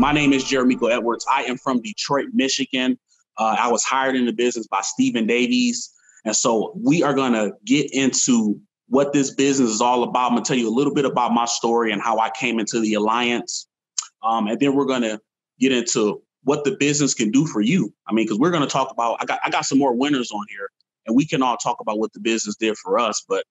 my name is Jeremeko Edwards. I am from Detroit, Michigan. Uh, I was hired in the business by Stephen Davies. And so we are going to get into what this business is all about. I'm going to tell you a little bit about my story and how I came into the Alliance. Um, and then we're going to get into what the business can do for you. I mean, because we're going to talk about, I got, I got some more winners on here and we can all talk about what the business did for us. But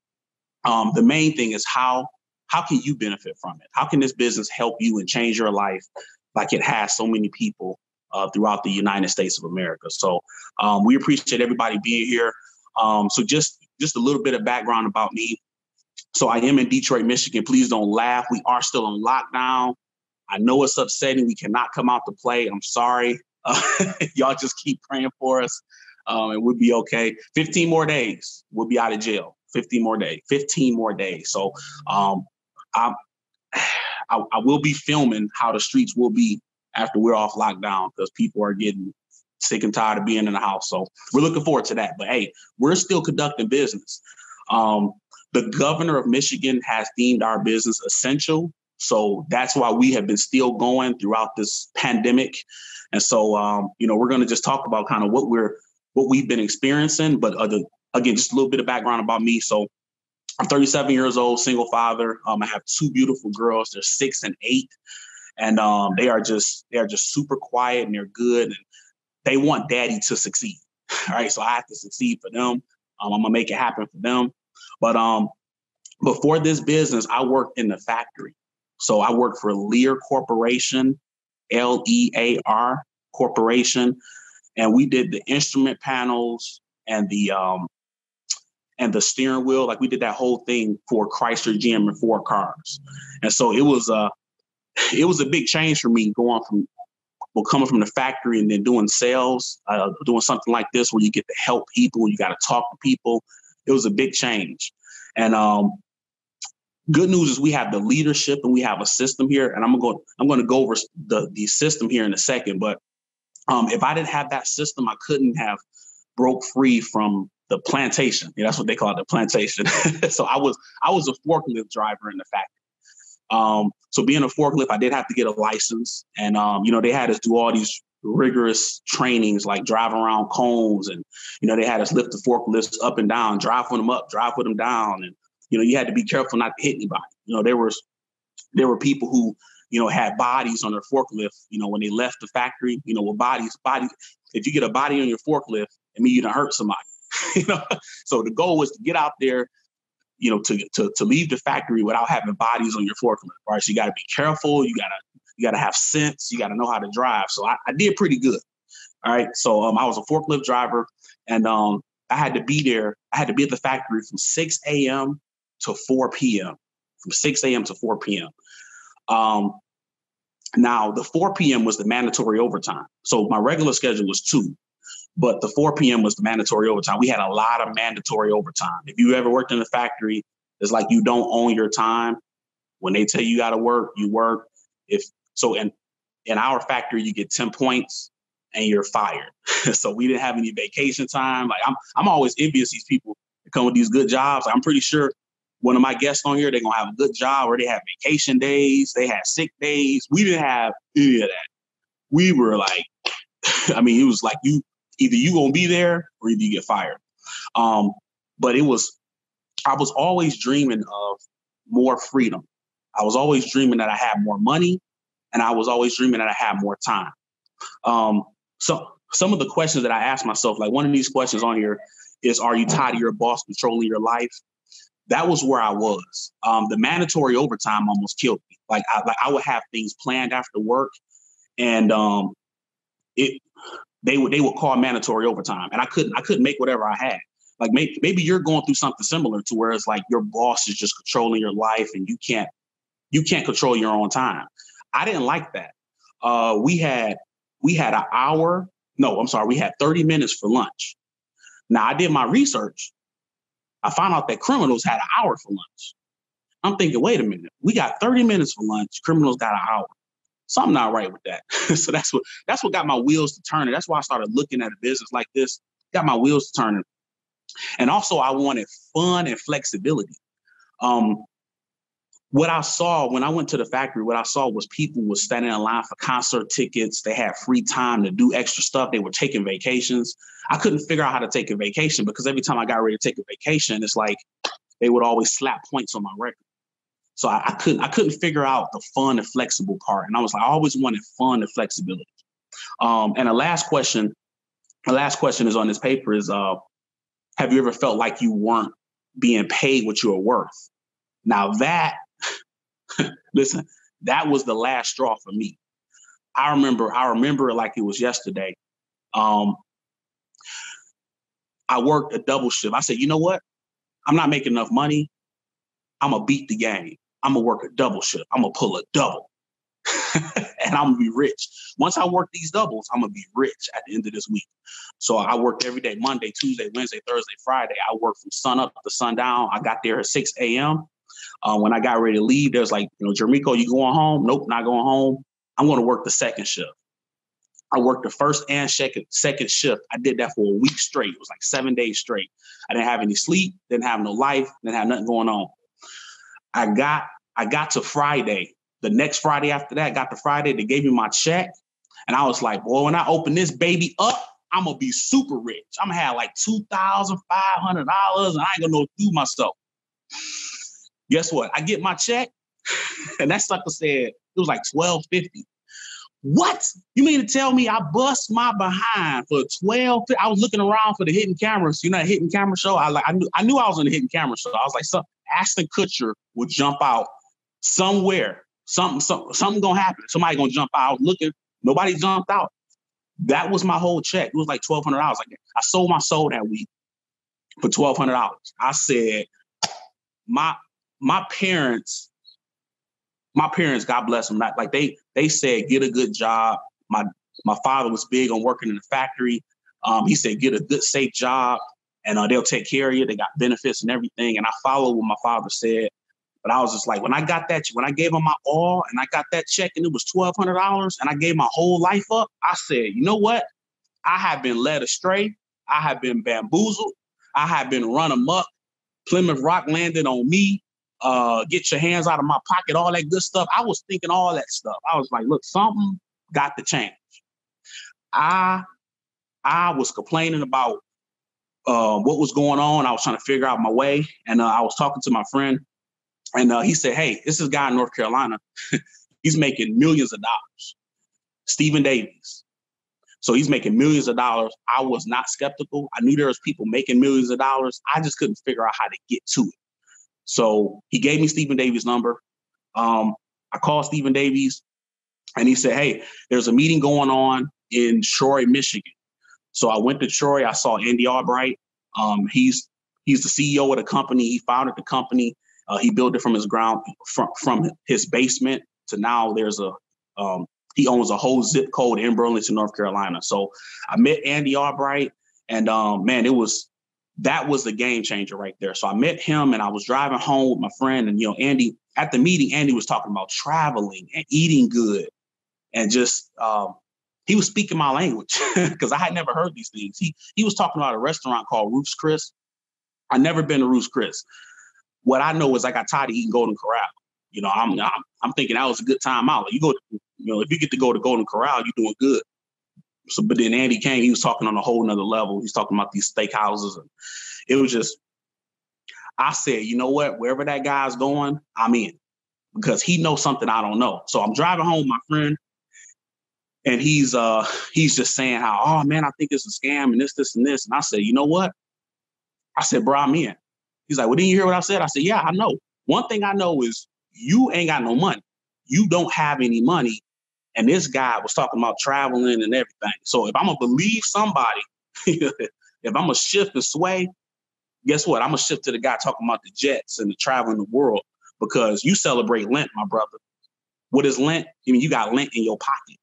um, the main thing is how, how can you benefit from it? How can this business help you and change your life like it has so many people uh, throughout the United States of America? So um, we appreciate everybody being here. Um, so just just a little bit of background about me. So I am in Detroit, Michigan. Please don't laugh. We are still on lockdown. I know it's upsetting. We cannot come out to play. I'm sorry. Uh, y'all just keep praying for us, um, and we'll be okay. 15 more days, we'll be out of jail. 15 more days. 15 more days. So um, I, I, I will be filming how the streets will be after we're off lockdown because people are getting sick and tired of being in the house. So we're looking forward to that. But hey, we're still conducting business. Um, the governor of Michigan has deemed our business essential. So that's why we have been still going throughout this pandemic. And so, um, you know, we're going to just talk about kind of what we're, what we've been experiencing. But uh, again, just a little bit of background about me. So I'm 37 years old, single father. Um, I have two beautiful girls. They're six and eight, and um, they are just they are just super quiet and they're good. And they want daddy to succeed. All right. So I have to succeed for them. Um, I'm gonna make it happen for them. But um, before this business, I worked in the factory. So I worked for Lear Corporation, L E A R Corporation, and we did the instrument panels and the um, and the steering wheel. Like we did that whole thing for Chrysler, GM, and Ford cars. And so it was a it was a big change for me going from well, coming from the factory and then doing sales, uh, doing something like this where you get to help people, you got to talk to people. It was a big change. And um, good news is we have the leadership and we have a system here. And I'm gonna go, I'm gonna go over the the system here in a second. But um, if I didn't have that system, I couldn't have broke free from the plantation. Yeah, that's what they call it, the plantation. so I was I was a forklift driver in the factory. Um, so being a forklift, I did have to get a license, and um, you know they had us do all these rigorous trainings like driving around cones, and you know they had us lift the forklifts up and down, drive with them up, drive with them down, and you know you had to be careful not to hit anybody. You know there was there were people who you know had bodies on their forklift. You know when they left the factory, you know with bodies bodies. If you get a body on your forklift, it means you to hurt somebody. you know, so the goal was to get out there you know, to to to leave the factory without having bodies on your forklift, right? So you got to be careful. You gotta you gotta have sense. You gotta know how to drive. So I, I did pretty good. All right. So um, I was a forklift driver, and um, I had to be there. I had to be at the factory from 6 a.m. to 4 p.m. From 6 a.m. to 4 p.m. Um, now the 4 p.m. was the mandatory overtime. So my regular schedule was two. But the 4 p.m. was the mandatory overtime. We had a lot of mandatory overtime. If you ever worked in a factory, it's like you don't own your time. When they tell you, you got to work, you work. If so, in in our factory, you get 10 points and you're fired. so we didn't have any vacation time. Like I'm I'm always envious these people that come with these good jobs. I'm pretty sure one of my guests on here, they're gonna have a good job or they have vacation days, they had sick days. We didn't have any of that. We were like, I mean, it was like you either you gonna be there or either you get fired. Um, but it was, I was always dreaming of more freedom. I was always dreaming that I had more money, and I was always dreaming that I had more time. Um, so some of the questions that I asked myself, like one of these questions on here, is Are you tired of your boss controlling your life? That was where I was. Um, the mandatory overtime almost killed me. Like I, like I would have things planned after work, and um, it they would they would call mandatory overtime, and I couldn't I couldn't make whatever I had. Like maybe maybe you're going through something similar to where it's like your boss is just controlling your life, and you can't you can't control your own time. I didn't like that. Uh, we had we had an hour. No, I'm sorry, we had 30 minutes for lunch. Now I did my research. I found out that criminals had an hour for lunch. I'm thinking, wait a minute, we got 30 minutes for lunch. Criminals got an hour something not right with that. so that's what that's what got my wheels to turning. That's why I started looking at a business like this. Got my wheels to turning. And also I wanted fun and flexibility. Um, what I saw when I went to the factory, what I saw was people were standing in line for concert tickets. They had free time to do extra stuff. They were taking vacations. I couldn't figure out how to take a vacation because every time I got ready to take a vacation, it's like they would always slap points on my record. So I, I couldn't I couldn't figure out the fun and flexible part. And I was like, I always wanted fun and flexibility. Um, and the last question, the last question is on this paper is uh, have you ever felt like you weren't being paid what you were worth? Now that Listen, that was the last straw for me. I remember, I remember it like it was yesterday. Um, I worked a double shift. I said, you know what? I'm not making enough money. I'm gonna beat the game. I'm gonna work a double shift. I'm gonna pull a double. and I'm gonna be rich. Once I work these doubles, I'm gonna be rich at the end of this week. So I worked every day, Monday, Tuesday, Wednesday, Thursday, Friday. I worked from sun up to sundown. I got there at 6 a.m. Uh, when I got ready to leave, there's like, you know, Jeremeko, you going home? Nope, not going home. I'm to work the second shift. I worked the first and second second shift. I did that for a week straight. It was like seven days straight. I didn't have any sleep, didn't have no life, didn't have nothing going on. I got I got to Friday. The next Friday after that, got to Friday. They gave me my check, and I was like, boy, when I open this baby up, I'm gonna be super rich. I'm gonna have like two thousand five hundred dollars, and I ain't gonna know do myself. Guess what? I get my check, and that sucker said it was like twelve fifty. What? You mean to tell me I bust my behind for 12? I was looking around for the hidden cameras. You know, hidden camera show. I like I knew I knew I was on the hidden camera show. I was like, some Ashton Kutcher would jump out somewhere. Something, something, something gonna happen. Somebody gonna jump out. Looking, nobody jumped out. That was my whole check. It was like twelve hundred dollars. Like I sold my soul that week for twelve hundred dollars. I said, my my parents, my parents, God bless them, not like they they said, get a good job. My my father was big on working in the factory. Um, he said, get a good, safe job, and uh, they'll take care of you. They got benefits and everything. And I followed what my father said. But I was just like, when I got that, when I gave him my all and I got that check and it was twelve hundred dollars, and I gave my whole life up, I said, you know what? I have been led astray. I have been bamboozled. I have been run amok. Plymouth Rock landed on me uh, get your hands out of my pocket, all that good stuff. I was thinking all that stuff. I was like, look, something got to change. I I was complaining about uh, what was going on. I was trying to figure out my way, and uh, I was talking to my friend, and uh, he said, "Hey, this is a guy in North Carolina. he's making millions of dollars. Stephen Davies. So he's making millions of dollars. I was not skeptical. I knew there was people making millions of dollars. I just couldn't figure out how to get to it. So he gave me Stephen Davies' number. Um, I called Stephen Davies and he said, Hey, there's a meeting going on in Troy, Michigan. So I went to Troy. I saw Andy Albright. Um, he's he's the CEO of the company. He founded the company. Uh, he built it from his ground from from his basement to now. There's a um, he owns a whole zip code in Burlington, North Carolina. So I met Andy Albright, and um, man, it was that was the game changer right there. So I met him and I was driving home with my friend. And, you know, Andy, at the meeting, Andy was talking about traveling and eating good and just, um, he was speaking my language because I had never heard these things. He he was talking about a restaurant called Ruth's Chris. I never been to Ruth's Chris. What I know is I got tired of eating Golden Corral. You know, I'm I'm, I'm thinking that was a good time out. You go, to, you know, if you get to go to Golden Corral, you're doing good. So, but then Andy came, he was talking on a whole nother level. He's talking about these steakhouses. And it was just, I said, you know what? Wherever that guy's going, I'm in because he knows something I don't know. So I'm driving home, my friend, and he's uh he's just saying how, oh man, I think it's a scam and this, this, and this. And I said, you know what? I said, bro, I'm in. He's like, well, didn't you hear what I said? I said, yeah, I know. One thing I know is you ain't got no money. You don't have any money and this guy was talking about traveling and everything. So if I'm gonna believe somebody, if I'm gonna shift and sway, guess what? I'm gonna shift to the guy talking about the jets and the traveling the world because you celebrate Lent, my brother. What is Lent? I mean, you got Lent in your pocket.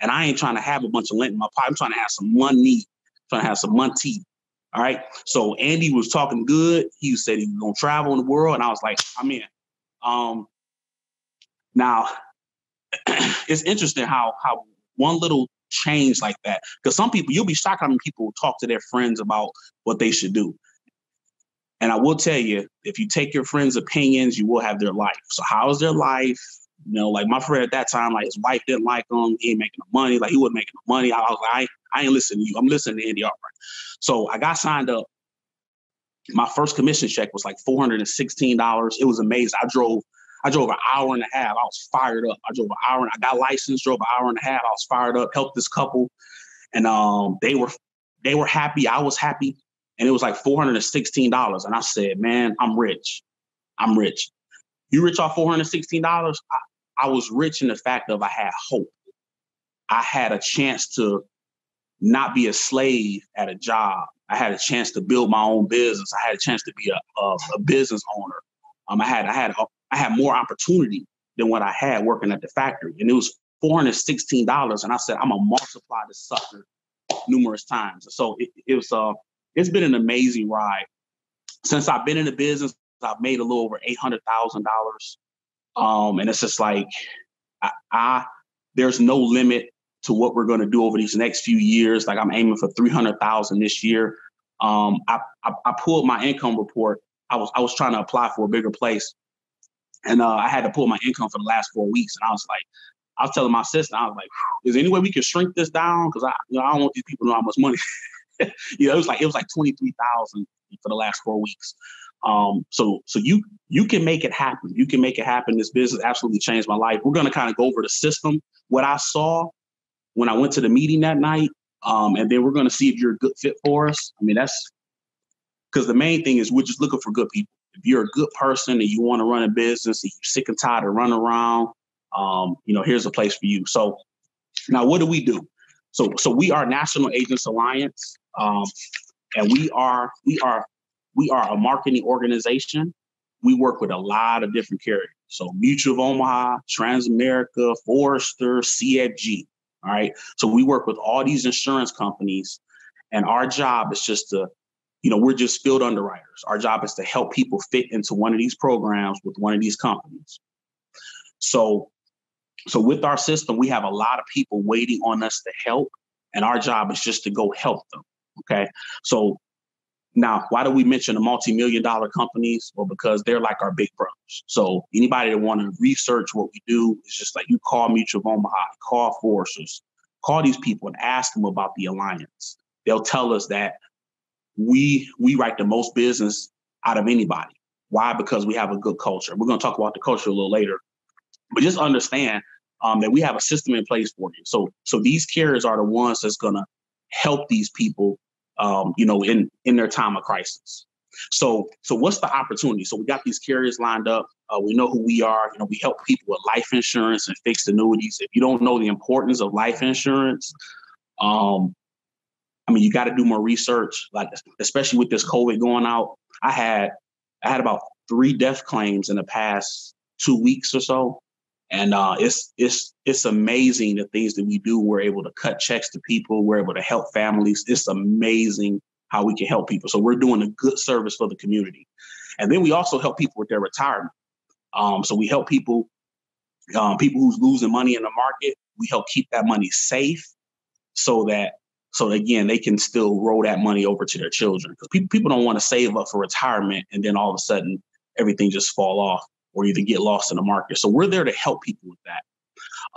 And I ain't trying to have a bunch of lint in my pocket. I'm trying to have some money, trying to have some money. All right. So Andy was talking good. He said he was gonna travel in the world, and I was like, I'm in. Um, now it's interesting how how one little change like that because some people you'll be shocked how many people talk to their friends about what they should do And I will tell you, if you take your friends' opinions, you will have their life. So how is their life? You know, like my friend at that time, like his wife didn't like him. He ain't making no money. Like he wasn't making no money. I was like, I, I ain't listening to you. I'm listening to Andy Albright. So I got signed up. My first commission check was like $416. It was amazing. I drove, I drove an hour and a half. I was fired up. I drove an hour and I got licensed, drove an hour and a half. I was fired up, helped this couple. And um, they were they were happy. I was happy. And it was like $416. And I said, man, I'm rich. I'm rich. You rich off $416? I, I was rich in the fact of I had hope. I had a chance to not be a slave at a job. I had a chance to build my own business. I had a chance to be a, a, a business owner. Um, I had I had I had more opportunity than what I had working at the factory, and it was four hundred sixteen dollars. And I said, I'm gonna multiply this sucker numerous times. So it, it was uh, it's been an amazing ride. Since I've been in the business, I've made a little over eight hundred thousand dollars. Um, and it's just like I, I there's no limit to what we're going to do over these next few years. Like I'm aiming for 300,000 this year. Um, I, I, I, pulled my income report. I was, I was trying to apply for a bigger place and uh, I had to pull my income for the last four weeks. And I was like, I was telling my sister, I was like, is there any way we can shrink this down? Cause I, you know, I don't want these people to know how much money, you know, it was like, it was like 23,000 for the last four weeks. Um, so so you you can make it happen. You can make it happen. This business absolutely changed my life. We're gonna kind of go over the system, what I saw when I went to the meeting that night, um, and then we're gonna see if you're a good fit for us. I mean, that's because the main thing is we're just looking for good people. If you're a good person and you want to run a business and you're sick and tired of running around, um, you know, here's a place for you. So now what do we do? So so we are National Agents Alliance. Um, and we are we are we are a marketing organization. We work with a lot of different carriers. So Mutual of Omaha, Transamerica, Forester, CFG. All right. So we work with all these insurance companies, and our job is just to, you know, we're just field underwriters. Our job is to help people fit into one of these programs with one of these companies. So, so with our system, we have a lot of people waiting on us to help, and our job is just to go help them. Okay. So now, why do we mention the multi-million dollar companies? Well, because they're like our big brothers. So anybody that want to research what we do is just like you call Mutual of Omaha, call Foresters, call these people and ask them about the alliance. They'll tell us that we we write the most business out of anybody. Why? Because we have a good culture. We're going to talk about the culture a little later, but just understand um, that we have a system in place for you. So so these carriers are the ones that's going to help these people um, you know, in in their time of crisis. So, so what's the opportunity? So we got these carriers lined up. Uh, we know who we are. You know, we help people with life insurance and fixed annuities. If you don't know the importance of life insurance, um, I mean, you got to do more research. Like, especially with this COVID going out, I had I had about three death claims in the past two weeks or so. And uh, it's it's it's amazing the things that we do. We're able to cut checks to people. We're able to help families. It's amazing how we can help people. So we're doing a good service for the community, and then we also help people with their retirement. Um, so we help people, um, people who's losing money in the market. We help keep that money safe, so that so again they can still roll that money over to their children because people people don't want to save up for retirement and then all of a sudden everything just fall off or either get lost in the market. So we're there to help people with that.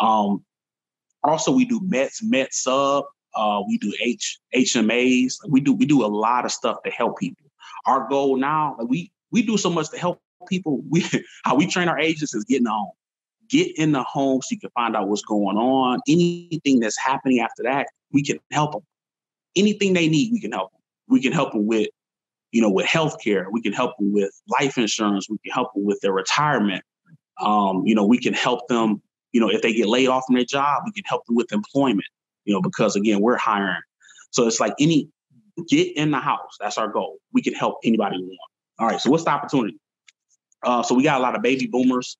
Um, also, we do Mets, Med Supp. Uh, we do H HMAs. We do we do a lot of stuff to help people. Our goal now, like we we do so much to help people. We how we train our agents is getting home. Get in the home so you can find out what's going on. Anything that's happening after that, we can help them. Anything they need, we can help them. We can help them with you know, with healthcare. We can help them with life insurance. We can help them with their retirement. Um, you know, we can help them, you know, if they get laid off from their job, we can help them with employment, you know, because again, we're hiring. So it's like any get in the house. That's our goal. We can help anybody we want. All right. So what's the opportunity? Uh, so we got a lot of baby boomers.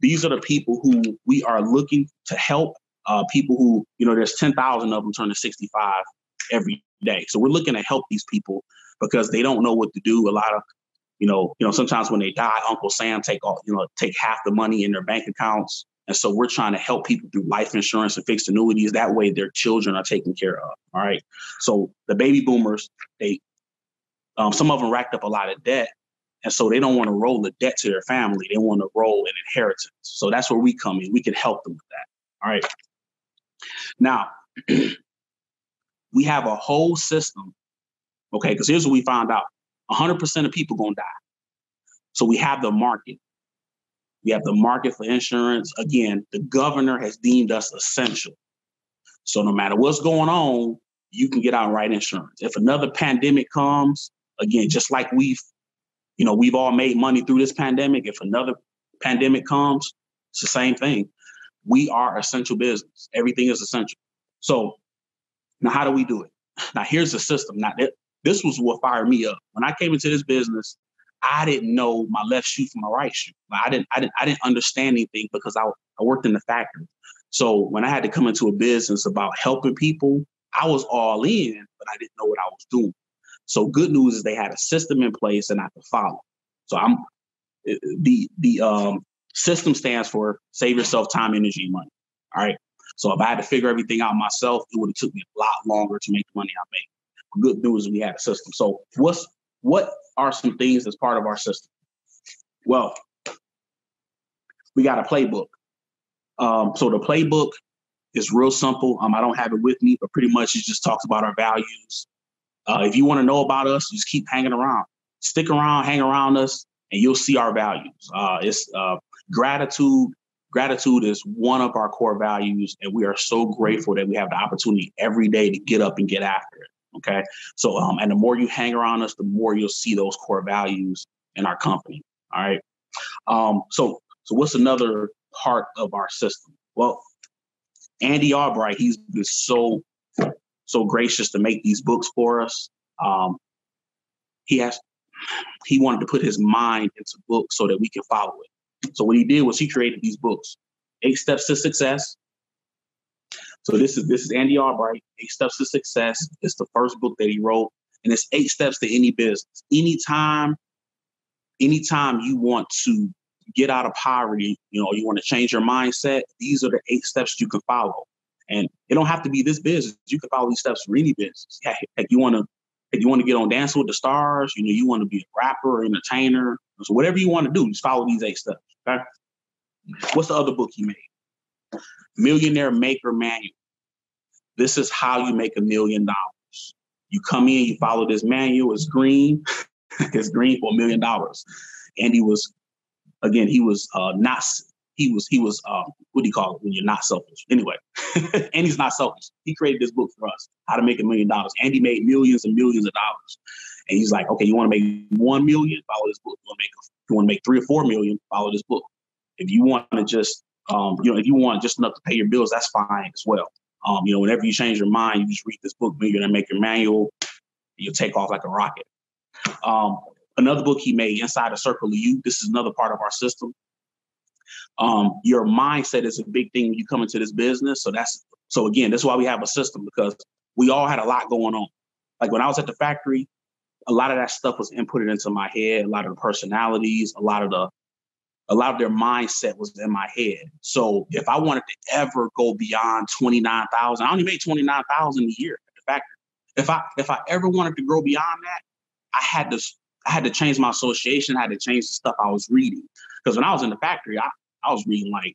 These are the people who we are looking to help. Uh, people who, you know, there's 10,000 of them turning 65 every day. So we're looking to help these people because they don't know what to do. A lot of, you know, you know, sometimes when they die, Uncle Sam take all, you know, take half the money in their bank accounts. And so we're trying to help people through life insurance and fixed annuities. That way their children are taken care of. All right. So the baby boomers, they Um, some of them racked up a lot of debt, and so they don't want to roll the debt to their family. They want to roll an inheritance. So that's where we come in. We can help them with that. All right. Now, we have a whole system. Okay, because here's what we found out: 100% of people gonna die. So we have the market. We have the market for insurance. Again, the governor has deemed us essential. So no matter what's going on, you can get outright insurance. If another pandemic comes, again, just like we've, you know, we've all made money through this pandemic. If another pandemic comes, it's the same thing. We are essential business. Everything is essential. So now how do we do it? Now here's the system. Now this was what fired me up. When I came into this business, I didn't know my left shoe from my right shoe. I didn't, I didn't, I didn't understand anything because I, I worked in the factory. So when I had to come into a business about helping people, I was all in, but I didn't know what I was doing. So good news is they had a system in place and I could follow. So I'm the the um, system stands for save yourself time, energy, money. All right. So if I had to figure everything out myself, it would have took me a lot longer to make the money I make. Good news, we had a system. So what's what are some things that's part of our system? Well, we got a playbook. Um, so the playbook is real simple. Um, I don't have it with me, but pretty much it just talks about our values. Uh, if you want to know about us, just keep hanging around. Stick around, hang around us, and you'll see our values. Uh, it's uh, gratitude. Gratitude is one of our core values, and we are so grateful that we have the opportunity every day to get up and get after it. Okay. So, um, and the more you hang around us, the more you'll see those core values in our company. All right. Um, so, so what's another part of our system? Well, Andy Albright, he's been so, so gracious to make these books for us. Um, he has, he wanted to put his mind into books so that we can follow it. So what he did was he created these books, Eight Steps to Success, so this is this is Andy Albright, Eight Steps to Success. It's the first book that he wrote, and it's eight steps to any business. Anytime, anytime you want to get out of poverty, you know, you want to change your mindset, these are the eight steps you can follow. And it don't have to be this business. You can follow these steps for any business. Yeah, like you want to if you want to get on Dancing with the Stars, you know, you want to be a rapper entertainer, so whatever you want to do, just follow these eight steps. Okay. What's the other book he made? Millionaire Maker Manual. This is how you make a million dollars. You come in, you follow this manual, it's green. it's green for a million dollars. And he was, again, he was uh, not, he was, he was, um, what do you call it when you're not selfish? Anyway, and he's not selfish. He created this book for us, How to Make a Million Dollars. And he made millions and millions of dollars. And he's like, okay, you want to make one million, follow this book. You want to make, you want to make three or four million, follow this book. If you want to just um, you know, if you want just enough to pay your bills, that's fine as well. Um, you know, whenever you change your mind, you just read this book, you're gonna make your manual, you'll take off like a rocket. Um, another book he made, Inside a Circle of You. This is another part of our system. Um, your mindset is a big thing when you come into this business. So that's so again, that's why we have a system because we all had a lot going on. Like when I was at the factory, a lot of that stuff was inputted into my head, a lot of the personalities, a lot of the a lot of their mindset was in my head. So if I wanted to ever go beyond 29,000, I only made 29,000 a year at the factory. If I if I ever wanted to grow beyond that, I had to I had to change my association, I had to change the stuff I was reading. Because when I was in the factory, I, I was reading like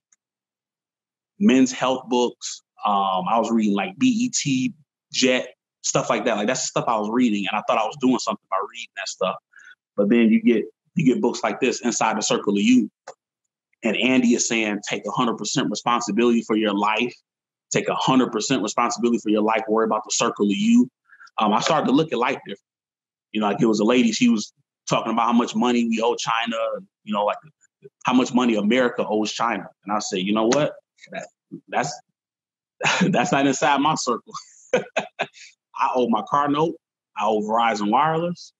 men's health books. Um, I was reading like BET, Jet, stuff like that. Like that's stuff I was reading, and I thought I was doing something by reading that stuff. But then you get you get books like this, Inside the Circle of You. And Andy is saying, take 100% responsibility for your life. Take 100% responsibility for your life. Worry about the circle of you. Um, I started to look at life different. You know, like it was a lady, she was talking about how much money we owe China, you know, like how much money America owes China. And I said, you know what? That, that's that's not inside my circle. I owe my car note. I owe Verizon Wireless.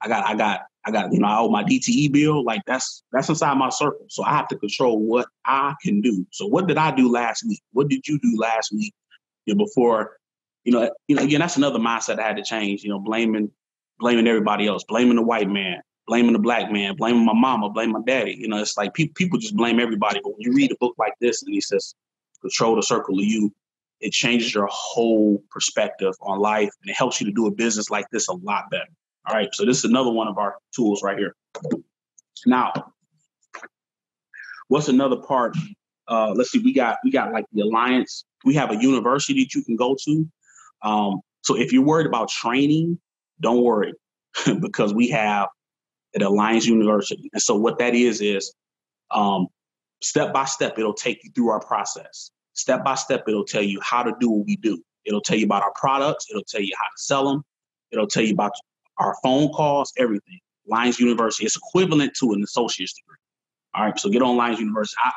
I got I got I got, you know, I owe my DTE bill. Like that's that's inside my circle. So I have to control what I can do. So what did I do last week? What did you do last week? You know, before, you know, you know, again, that's another mindset I had to change. You know, blaming blaming everybody else, blaming the white man, blaming the black man, blaming my mama, blaming my daddy. You know, it's like people people just blame everybody. But when you read a book like this and he says, control the circle of you, it changes your whole perspective on life and it helps you to do a business like this a lot better. All right, so this is another one of our tools right here. Now, what's another part? Uh, let's see, we got we got like the alliance. We have a university that you can go to. Um, so if you're worried about training, don't worry because we have at Alliance University. And so what that is is um, step by step, it'll take you through our process. Step by step, it'll tell you how to do what we do. It'll tell you about our products. It'll tell you how to sell them. It'll tell you about our phone calls, everything. Alliance University, is equivalent to an associate's degree. All right, so get on Alliance University. I,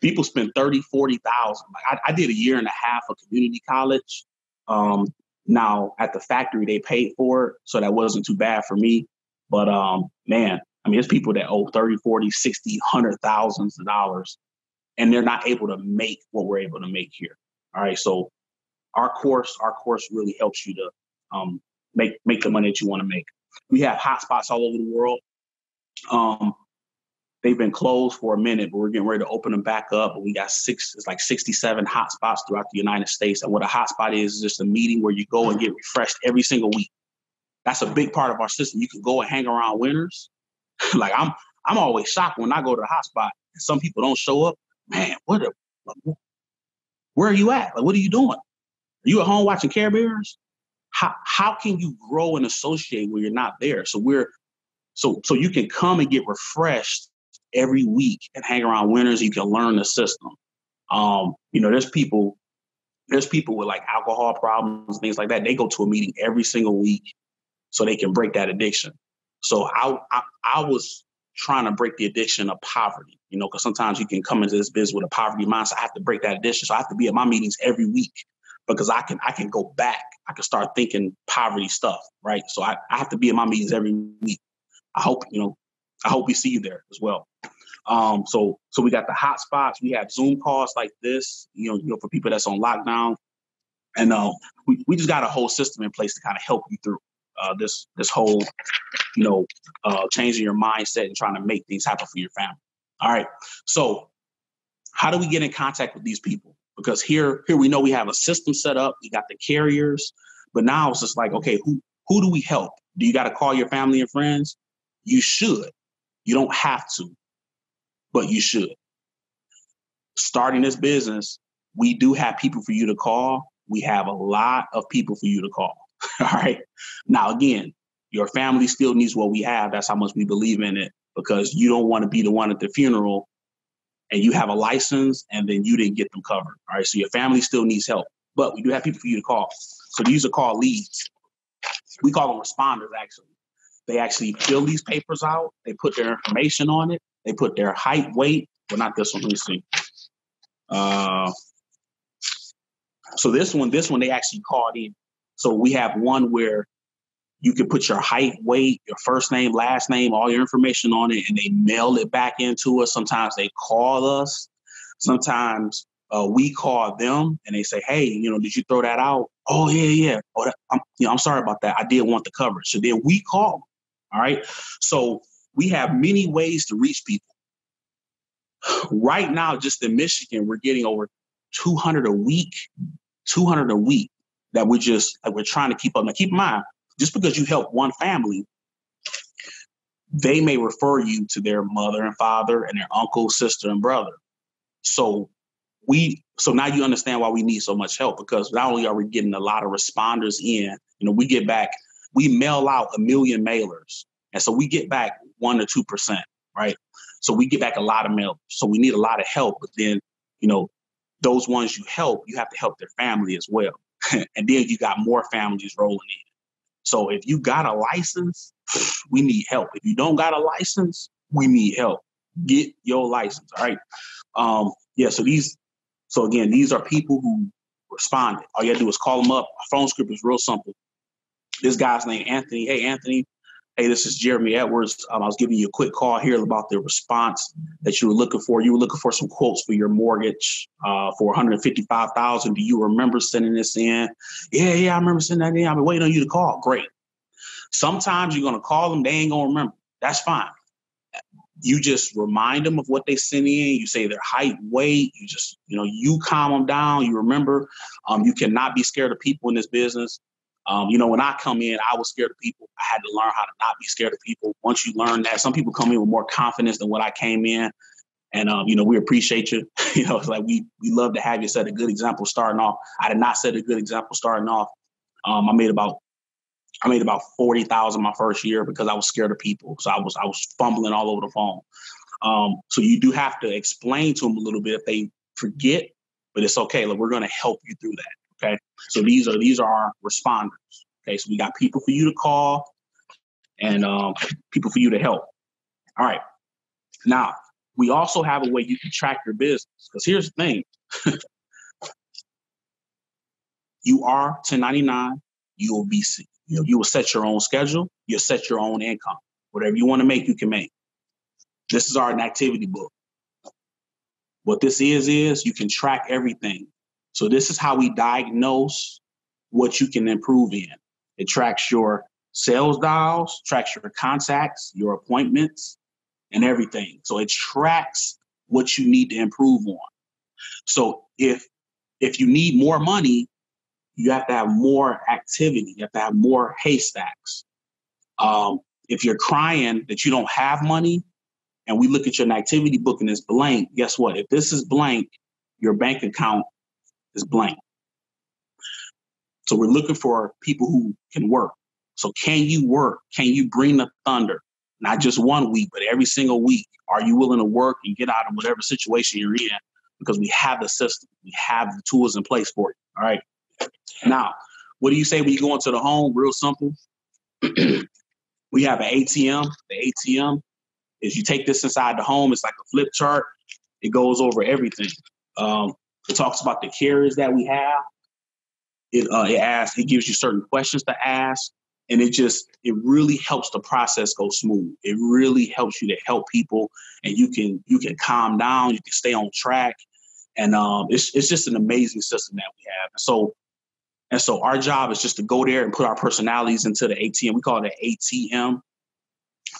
people spend 30, 40,000. Like I, I, did a year and a half of community college. Um, now at the factory, they paid for it, so that wasn't too bad for me. But um, man, I mean, it's people that owe 30, 40, 60, hundred thousands of dollars, and they're not able to make what we're able to make here. All right. So our course, our course really helps you to um, make make the money that you want to make. We have hotspots all over the world. Um, they've been closed for a minute, but we're getting ready to open them back up. We got six, it's like 67 hotspots throughout the United States. And what a hotspot is, is just a meeting where you go and get refreshed every single week. That's a big part of our system. You can go and hang around winners. like I'm, I'm always shocked when I go to the hotspot and some people don't show up. Man, what? A, where are you at? Like, what are you doing? Are you at home watching Care Bears? How how can you grow and associate when you're not there? So we're so so you can come and get refreshed every week and hang around winners. You can learn the system. Um, you know, there's people there's people with like alcohol problems, things like that. They go to a meeting every single week so they can break that addiction. So I, I, I was trying to break the addiction of poverty, you know, because sometimes you can come into this business with a poverty mindset. I have to break that addiction. So I have to be at my meetings every week because I can I can go back. I can start thinking poverty stuff, right? So I, I have to be at my meetings every week. I hope, you know, I hope we see you there as well. Um, so so we got the hot spots. We have Zoom calls like this, you know, you know, for people that's on lockdown. And uh, we, we just got a whole system in place to kind of help you through uh, this this whole, you know, uh, changing your mindset and trying to make things happen for your family. All right. So, how do we get in contact with these people? Because here here we know we have a system set up. We got the carriers, but now it's just like, okay, who who do we help? Do you got to call your family and friends? You should. You don't have to, but you should. Starting this business, we do have people for you to call. We have a lot of people for you to call. All right. Now, again, your family still needs what we have. That's how much we believe in it because you don't want to be the one at the funeral and you have a license and then you didn't get them covered. All right. So your family still needs help, but we do have people for you to call. So these are called leads. We call them responders, actually. They actually fill these papers out. They put their information on it. They put their height, weight. Well, not this one. Let me see. Uh, so this one, this one, they actually called in. So we have one where you can put your height, weight, your first name, last name, all your information on it, and they mail it back into us. Sometimes they call us. Sometimes uh, we call them and they say, "Hey, you know, did you throw that out?" Oh yeah, yeah. Oh, that, I'm, you know, I'm sorry about that. I did want the coverage. So then we call. All right. So we have many ways to reach people. Right now, just in Michigan, we're getting over 200 a week. 200 a week that we're just like we're trying to keep up. Now, keep in mind, just because you help one family, they may refer you to their mother and father and their uncle, sister, and brother. So we so now you understand why we need so much help because not only are we getting a lot of responders in, you know, we get back, we mail out a million mailers. And so we get back one to two percent, right? So we get back a lot of mail. So we need a lot of help, but then, you know, those ones you help, you have to help their family as well. and then you got more families rolling in. So if you got a license, we need help. If you don't got a license, we need help. Get your license. All right. Um, yeah, so these so again, these are people who responded. All you gotta do is call them up. Our phone script is real simple. This guy's name Anthony. Hey Anthony, Hey, this is Jeremy Edwards. Um, I was giving you a quick call here about the response that you were looking for. You were looking for some quotes for your mortgage uh, for 155,000. Do you remember sending this in? Yeah, yeah, I remember sending that in. I've been waiting on you to call. Great. Sometimes you're gonna call them, they ain't gonna remember. That's fine. You just remind them of what they sent in. You say their height, weight. You just, you know, you calm them down. You remember, um, you cannot be scared of people in this business. Um, you know, when I come in, I was scared of people. I had to learn how to not be scared of people. Once you learn that, some people come in with more confidence than what I came in. And um, you know, we appreciate you. you know, it's like we we love to have you set a good example starting off. I did not set a good example starting off. Um, I made about I made about forty thousand my first year because I was scared of people. So I was I was fumbling all over the phone. Um, so you do have to explain to them a little bit if they forget, but it's okay. Like we're going to help you through that. Okay. So these are these are our responders. Okay. So we got people for you to call and um, people for you to help. All right. Now we also have a way you can track your business because here's the thing. you are 1099. You will be you, you will set your own schedule. You'll set your own income. Whatever you want to make, you can make. This is our activity book. What this is, is you can track everything. So this is how we diagnose what you can improve in. It tracks your sales dials, tracks your contacts, your appointments, and everything. So it tracks what you need to improve on. So if if you need more money, you have to have more activity. You have to have more haystacks. Um, if you're crying that you don't have money, and we look at your activity book and it's blank, guess what? If this is blank, your bank account is blank. So we're looking for people who can work. So can you work? Can you bring the thunder? Not just one week, but every single week. Are you willing to work and get out of whatever situation you're in? Because we have the system, we have the tools in place for it. All right. Now, what do you say when you go into the home? Real simple. we have an ATM. The ATM is you take this inside the home, it's like a flip chart. It goes over everything. Um, it talks about the carriers that we have. It uh, it asks, it gives you certain questions to ask, and it just it really helps the process go smooth. It really helps you to help people, and you can you can calm down, you can stay on track, and um, it's it's just an amazing system that we have. And so and so our job is just to go there and put our personalities into the ATM. We call it an ATM.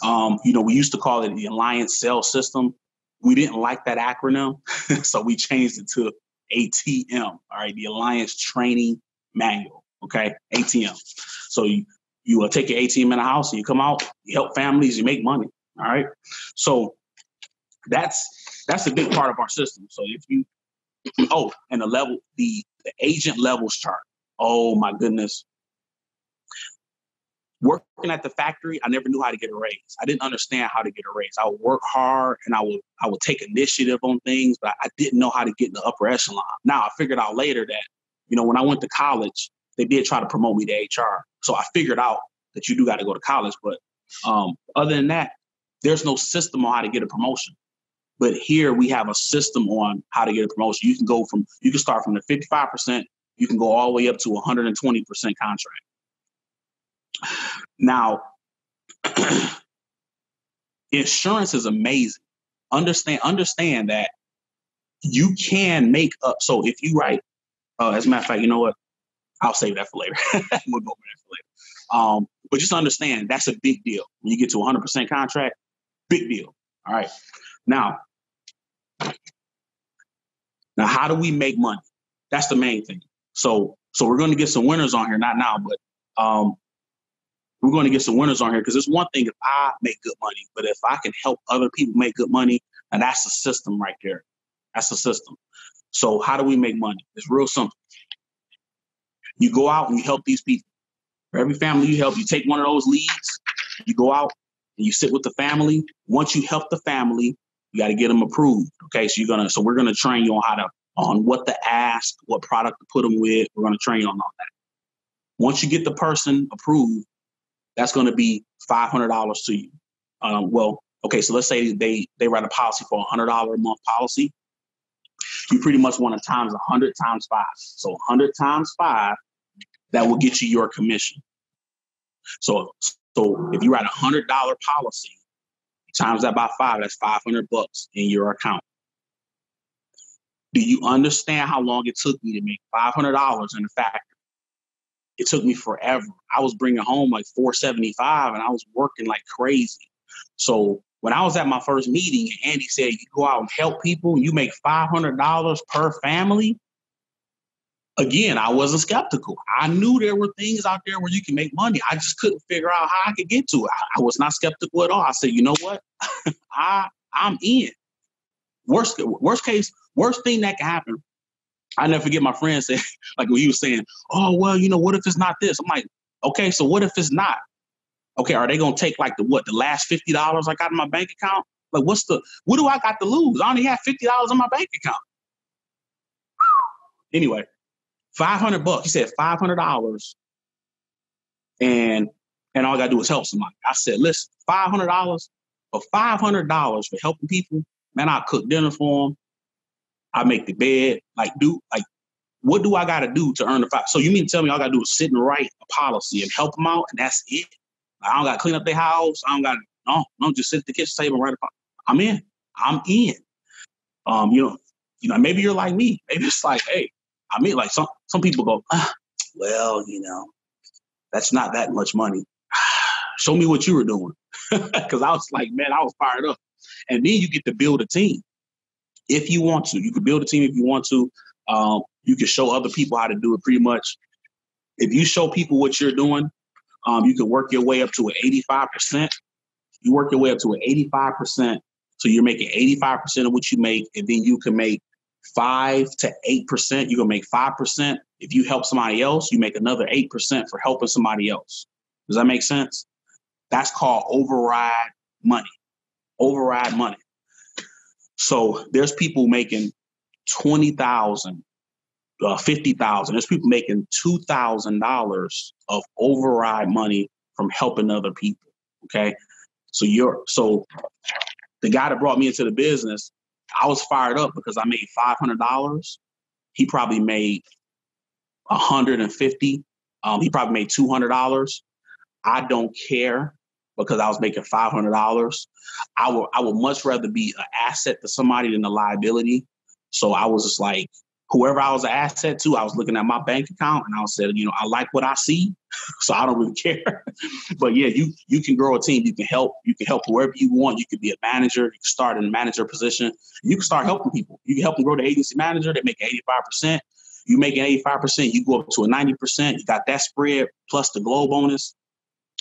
Um, you know, we used to call it the Alliance Sales System. We didn't like that acronym, so we changed it to ATM. All right, the Alliance Training Manual. Okay, ATM. So you you uh, take your ATM in the house and you come out, you help families, you make money. All right, so that's that's a big part of our system. So if you oh, and the level the, the agent levels chart. Oh my goodness, working at the factory, I never knew how to get a raise. I didn't understand how to get a raise. I would work hard and I would I would take initiative on things, but I didn't know how to get in the upper echelon. Now I figured out later that, you know, when I went to college, they did try to promote me to HR. So I figured out that you do got to go to college. But um, other than that, there's no system on how to get a promotion. But here we have a system on how to get a promotion. You can go from you can start from the 55%, you can go all the way up to 120% contract. Now, insurance is amazing. Understand, understand that you can make up. So if you write, uh, as a matter of fact, you know what? I'll save that for later. we'll go over that for later. Um, but just understand that's a big deal. When you get to 100% contract, big deal. All right. Now, now, how do we make money? That's the main thing. So, so we're going to get some winners on here, not now, but um, we're going to get some winners on here because it's one thing if I make good money, but if I can help other people make good money, and that's the system right there. That's the system. So how do we make money? It's real simple. You go out and you help these people. For every family you help, you take one of those leads, you go out and you sit with the family. Once you help the family, you got to get them approved. Okay, so you're gonna so we're gonna train you on how to on what to ask, what product to put them with. We're gonna train on all that. Once you get the person approved, that's going to be five hundred dollars to you. Um, well, okay, so let's say they they write a policy for a hundred dollar a month policy. You pretty much want to times a hundred times five. So hundred times five, that will get you your commission. So so if you write a hundred dollar policy, times that by five, that's five hundred bucks in your account. Do you understand how long it took me to make five hundred dollars in the factory? It took me forever. I was bringing home like 475 and I was working like crazy. So when I was at my first meeting and Andy said, you go out and help people you make $500 per family, again, I wasn't skeptical. I knew there were things out there where you can make money. I just couldn't figure out how I could get to it. I, I was not skeptical at all. I said, you know what? I I'm in. Worst worst case, worst thing that can happen. I never forget my friend said, like when he was saying, Oh, well, you know, what if it's not this? I'm like, okay, so what if it's not? Okay, are they gonna take like the what the last fifty dollars I got in my bank account? Like what's the what do I got to lose? I only have fifty dollars in my bank account. Anyway, 500 bucks. He said $500 and and all I gotta do is help somebody. I said, listen, $500 for $500 for helping people, man, I cook dinner for them. I make the bed. Like, do like, what do I gotta do to earn the five? So you mean to tell me all I gotta do is sit and write a policy and help them out, and that's it? I don't gotta clean up their house. I don't gotta no, no, just sit at the kitchen table and write a policy. I'm in. I'm in. Um, you know, you know, maybe you're like me. Maybe it's like, hey, I mean, like some some people go, ah, well, you know, that's not that much money. Show me what you were doing, because I was like, man, I was fired up. And then you get to build a team if you want to. You can build a team if you want to. Um, you can show other people how to do it. Pretty much, if you show people what you're doing, um, you can work your way up to an 85 percent. You work your way up to an 85 percent, so you're making 85 percent of what you make, and then you can make five to eight percent. You're gonna make five percent. If you help somebody else, you make another eight percent for helping somebody else. Does that make sense? That's called override money. Override money. So there's people making twenty thousand, uh, fifty thousand. There's people making two thousand dollars of override money from helping other people. Okay, so you're so the guy that brought me into the business I was fired up because I made five hundred dollars. He probably made a hundred and fifty. Um, he probably made two hundred dollars. I don't care because I was making five hundred dollars. I would I would much rather be an asset to somebody than a liability. So I was just like, whoever I was an asset to, I was looking at my bank account and I said, you know, I like what I see, so I don't really care. but yeah, you you can grow a team. You can help. You can help whoever you want. You could be a manager. You can start in a manager position. You can start helping people. You can help them grow the agency manager. They make eighty five percent. You make an eighty five percent. You go up to a ninety percent. You got that spread plus the glow bonus.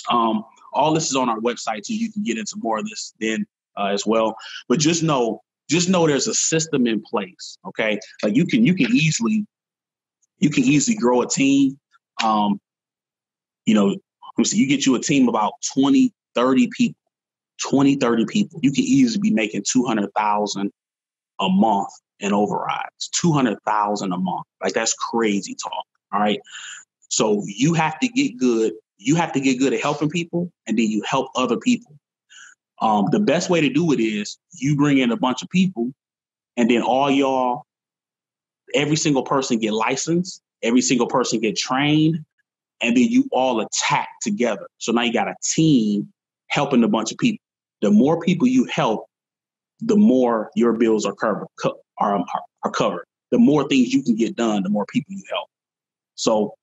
Um, all this is on our website so You can get into more of this then uh, as well. But just know just know there's a system in place. Okay, like you can you can easily you can easily grow a team. Um, you know, so you get you a team about 20, 30 people, 20, 30 people. You can easily be making 200,000 a month in overrides, 200,000 a month. Like that's crazy talk. All right. So you have to get good. You have to get good at helping people and then you help other people. Um, the best way to do it is you bring in a bunch of people, and then all y'all, every single person get licensed, every single person get trained, and then you all attack together. So now you got a team helping a bunch of people. The more people you help, the more your bills are covered. Are, are covered. The more things you can get done, the more people you help. So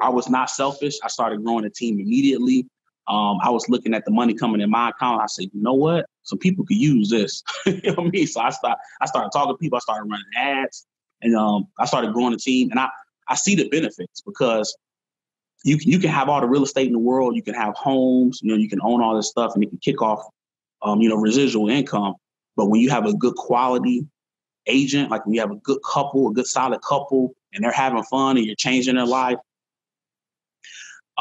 I was not selfish. I started growing a team immediately. Um, I was looking at the money coming in my account. I said, you know what? Some people could use this. you know what mean? So I start, I started talking to people. I started running ads, and um, I started growing a team. And I, I see the benefits because you can, you can have all the real estate in the world. You can have homes. You know, you can own all this stuff, and you can kick off, um, you know, residual income. But when you have a good quality agent, like when you have a good couple, a good solid couple, and they're having fun and you're changing their life,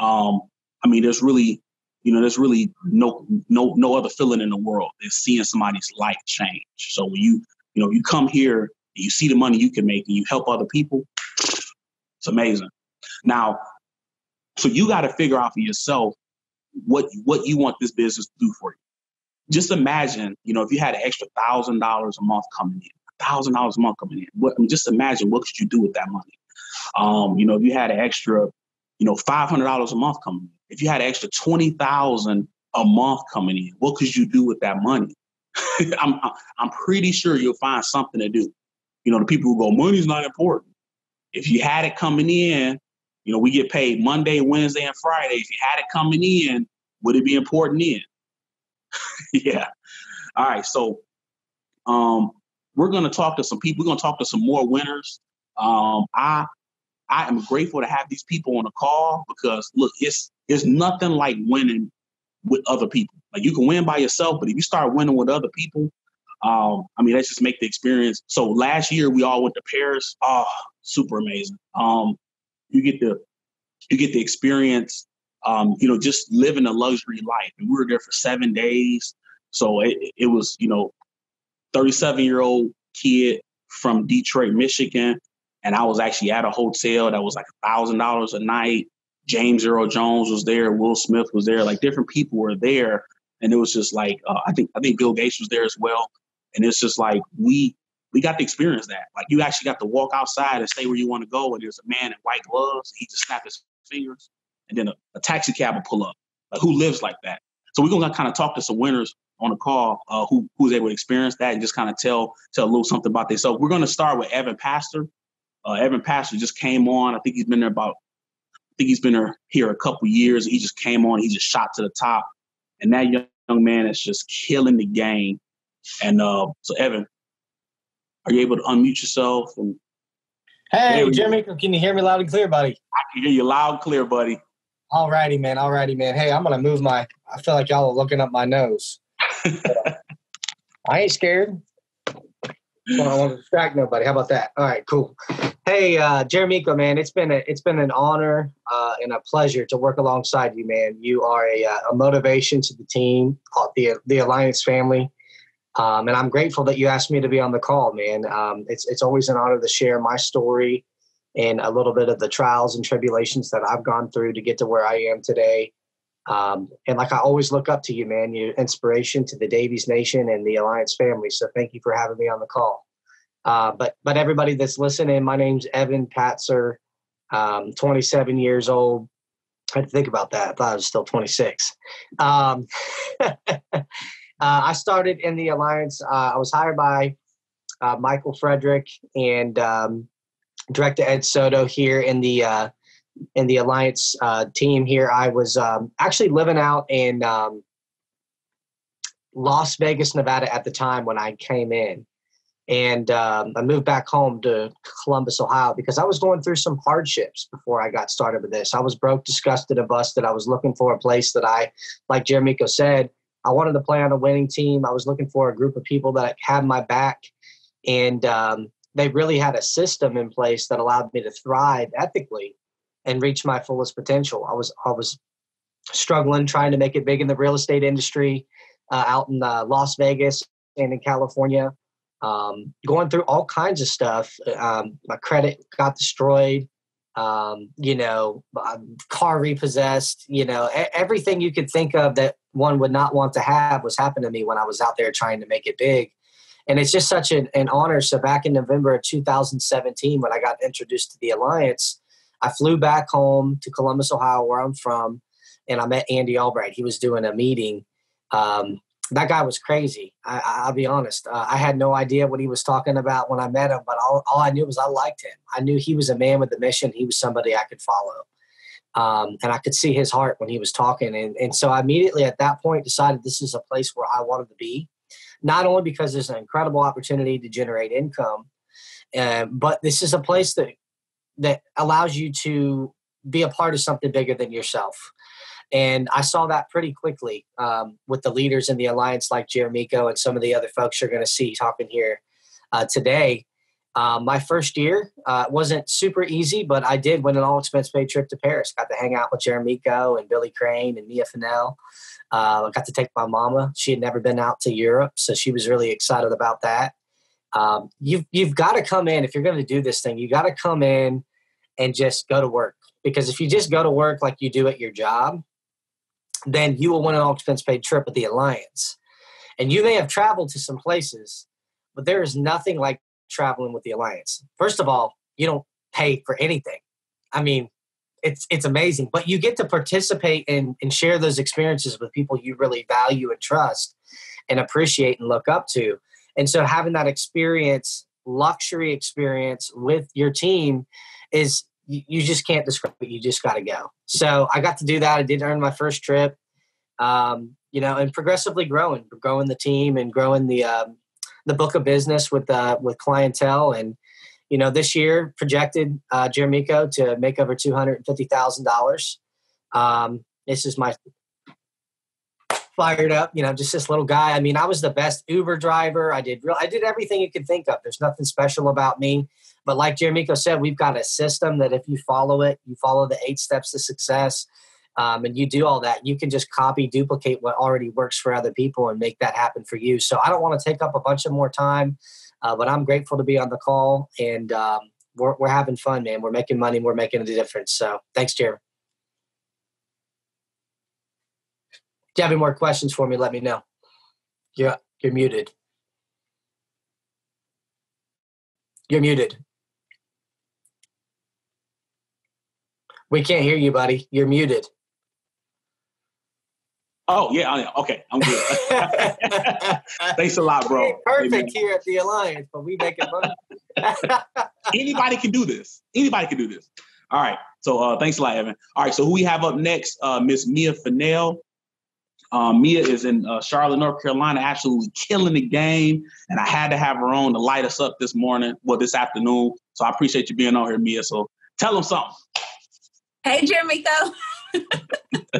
um, I mean, there's really you know, there's really no no no other feeling in the world than seeing somebody's life change. So when you you know you come here, and you see the money you can make, and you help other people, it's amazing. Now, so you got to figure out for yourself what what you want this business to do for you. Just imagine, you know, if you had an extra thousand dollars a month coming in, thousand dollars a month coming in. What, just imagine what could you do with that money? Um, you know, if you had an extra, you know, five hundred dollars a month coming in, if you had an extra 20,000 a month coming in, what could you do with that money? I'm, I'm pretty sure you'll find something to do. You know, the people who go, money's not important. If you had it coming in, you know, we get paid Monday, Wednesday, and Friday. If you had it coming in, would it be important then? yeah. All right. So um, we're going to talk to some people. We're going to talk to some more winners. Um, I I am grateful to have these people on the call because look, it's it's nothing like winning with other people. Like you can win by yourself, but if you start winning with other people, um, I mean, let's just make the experience. So last year we all went to Paris. Oh, super amazing. Um, you get the you get the experience. Um, you know, just living a luxury life. And we were there for seven days. So it, it was, you know, 37 year old kid from Detroit, Michigan. And I was actually at a hotel that was like a thousand dollars a night. James Earl Jones was there, Will Smith was there, like different people were there. And it was just like uh, I think I think Bill Gates was there as well. And it's just like we we got to experience that. Like you actually got to walk outside and stay where you want to go. And there's a man in white gloves. He just snap his fingers, and then a, a taxi cab will pull up. Like who lives like that? So we're gonna kind of talk to some winners on the call uh, who who's able to experience that and just kind of tell tell a little something about this. So we're gonna start with Evan Pastor. Uh, Evan Pastor just came on. I think he's been there about. I think he's been there here a couple years. He just came on. He just shot to the top, and that young, young man is just killing the game. And uh, so, Evan, are you able to unmute yourself? And hey, Jeremy, can you hear me loud and clear, buddy? I can hear you loud and clear, buddy. All righty, man. All righty, man. Hey, I'm gonna move my. I feel like y'all are looking up my nose. I ain't scared. I don't want to distract nobody. How about that? All right, cool. Hey, uh, Jeremeko, man, it's been a it's been an honor uh, and a pleasure to work alongside you, man. You are a, uh, a motivation to the team, uh, the the Alliance family. Um, and I'm grateful that you asked me to be on the call, man. Um, it's it's always an honor to share my story and a little bit of the trials and tribulations that I've gone through to get to where I am today. Um, and like I always look up to you, man. You're inspiration to the Davies Nation and the Alliance family. So thank you for having me on the call. Uh, but but everybody that's listening, my name's Evan Patzer, um, 27 years old. I had to think about that. I thought I was still 26. Um, Uh, I started in the alliance. Uh, I was hired by uh, Michael Frederick and um, Director Ed Soto here in the uh, in the alliance uh, team. Here, I was um, actually living out in um, Las Vegas, Nevada at the time when I came in, and um, I moved back home to Columbus, Ohio, because I was going through some hardships before I got started with this. I was broke, disgusted, and busted. I was looking for a place that I, like Jeremeko said I wanted to play on a winning team. I was looking for a group of people that had my back, and um, they really had a system in place that allowed me to thrive ethically and reach my fullest potential. I was I was struggling trying to make it big in the real estate industry uh, out in uh, Las Vegas and in California, um, going through all kinds of stuff. Um, my credit got destroyed. Um, you know, car repossessed. You know, everything you could think of that one would not want to have was happening to me when I was out there trying to make it big. And it's just such an, an honor. So back in November of 2017, when I got introduced to the Alliance, I flew back home to Columbus, Ohio, where I'm from, and I met Andy Albright. He was doing a meeting. Um, that guy was crazy. I, will be honest. Uh, I had no idea what he was talking about when I met him, but all, all I knew was I liked him. I knew he was a man with a mission. He was somebody I could follow. Um, and I could see his heart when he was talking. And, and so I immediately at that point decided this is a place where I wanted to be, not only because there's an incredible opportunity to generate income, uh, but this is a place that that allows you to be a part of something bigger than yourself. And I saw that pretty quickly um, with the leaders in the alliance, like Jeremeko and some of the other folks you're going to see talking here uh, today. Um, my first year uh, wasn't super easy, but I did win an all expense paid trip to Paris. Got to hang out with Jeremeko and Billy Crane and Mia Fennell. Uh, I got to take my mama. She had never been out to Europe, so she was really excited about that. Um, you've you've got to come in if you're going to do this thing. You got to come in and just go to work because if you just go to work like you do at your job, then you will win an all expense paid trip with the alliance. And you may have traveled to some places, but there is nothing like traveling with the alliance. First of all, you don't pay for anything. I mean, it's it's amazing, but you get to participate and, and share those experiences with people you really value and trust and appreciate and look up to. And so having that experience, luxury experience with your team is you, you just can't describe it. You just got to go. So I got to do that. I did earn my first trip. Um, you know, and progressively growing, growing the team and growing the um, the book of business with uh, with clientele and you know, this year projected uh, Jeremeko to make over two hundred and fifty thousand um, dollars. This is my fired up, you know, just this little guy. I mean, I was the best Uber driver. I did real, I did everything you could think of. There's nothing special about me. But like Jeremeko said, we've got a system that if you follow it, you follow the eight steps to success, um, and you do all that, you can just copy, duplicate what already works for other people and make that happen for you. So I don't want to take up a bunch of more time, uh, but I'm grateful to be on the call and um, we're, we're having fun, man. We're making money, we're making a difference. So thanks, Jeremy. If you have any more questions for me, let me know. You're, you're muted. You're muted. We can't hear you, buddy. You're muted. Oh yeah, okay, I'm good. Thanks a lot, bro. Perfect Amen. here at the Alliance, but we make it money. Anybody can do this. Anybody can do this. All right. So uh, thanks a lot, Evan. All right. So who we have up next? Uh, Miss Mia Fennell. Um, Mia is in uh, Charlotte, North Carolina, absolutely killing the game, and I had to have her on to light us up this morning, well, this afternoon. So I appreciate you being on here, Mia. So tell them something. Hey, Jeremeko.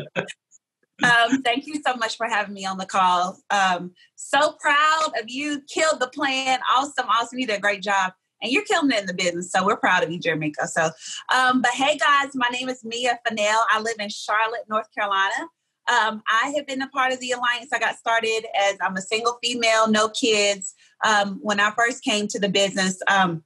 um, thank you so much for having me on the call. Um, so proud of you. Killed the plan. Awesome, awesome. You did a great job. And you're killing it in the business. So we're proud of you, Jeremeko. So, um, but hey, guys, my name is Mia Fennell. I live in Charlotte, North Carolina. Um, I have been a part of the alliance. I got started as I'm a single female, no kids. Um, when I first came to the business, um,